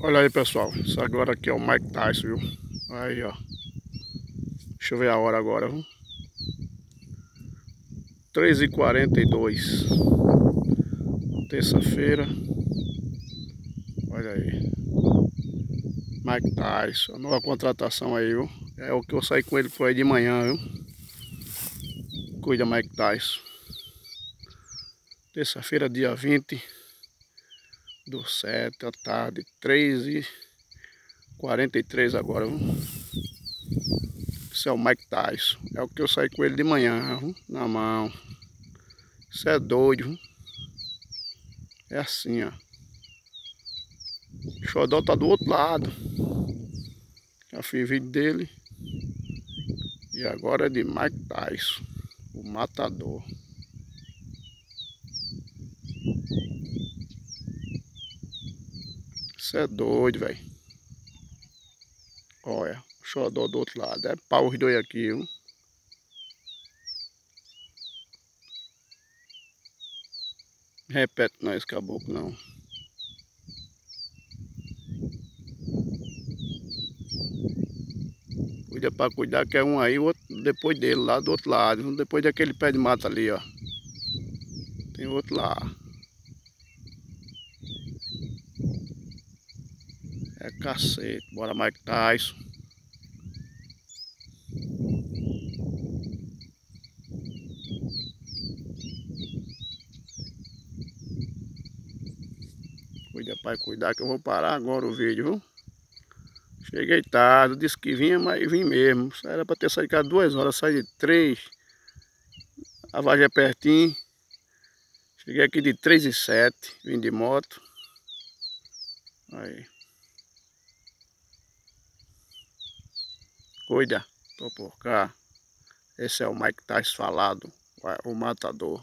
Olha aí pessoal, isso agora aqui é o Mike Tyson, viu? Aí ó. Deixa eu ver a hora agora, viu? 3h42 Terça-feira Olha aí Mike Tyson, a nova contratação aí, viu? É o que eu saí com ele foi de manhã, viu? Cuida Mike Tyson Terça-feira, dia 20 do 7 à tarde, 3 e 43 agora. Viu? Esse é o Mike Tyson. É o que eu saí com ele de manhã, viu? na mão. Isso é doido. Viu? É assim, ó. O xodó tá do outro lado. Já fiz vídeo dele. E agora é de Mike Tyson, o matador. Você é doido, velho. Olha, o xodó do outro lado. É pau os dois aqui, viu? Repete não esse caboclo, não. Cuida pra cuidar que é um aí, outro depois dele, lá do outro lado. Depois daquele pé de mata ali, ó. Tem outro lá. É cacete. Bora Mike Tyson. Cuida pai, cuidar que eu vou parar agora o vídeo, viu? Cheguei tarde, disse que vinha, mas vim mesmo. Era para ter saído cá duas horas, saí de três. A vagem é pertinho. Cheguei aqui de três e sete, vim de moto. Aí. Cuida, tô por cá. Esse é o Mike Tyson falado, o matador.